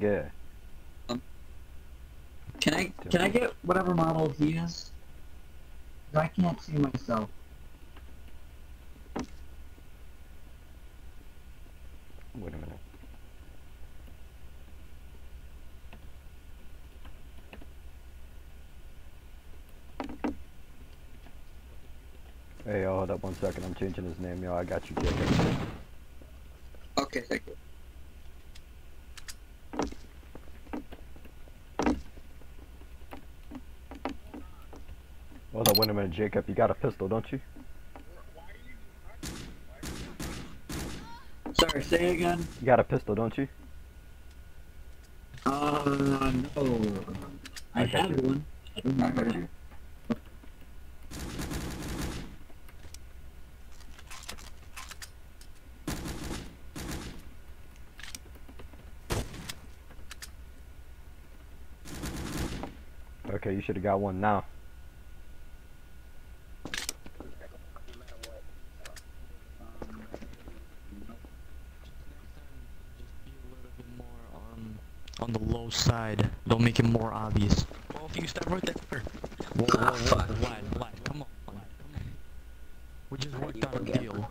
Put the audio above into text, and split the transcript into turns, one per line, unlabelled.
get?
Um, can I can I get whatever model he is? I can't see myself.
Wait a minute. Hey, yo, hold up one second. I'm changing his name, yo. I got you, Jacob.
Okay, thank you.
Hold up, wait a minute, Jacob. You got a pistol, don't you?
Sorry, say again.
You got a pistol, don't you?
Uh, no. I,
I
had
you.
one. I don't remember
got you. Okay, you should have got one now.
On the low side. Don't make it more obvious. Well, if you step right there. Whoa, whoa, whoa, lad, lad, come on, lad, come on. We just worked out a deal.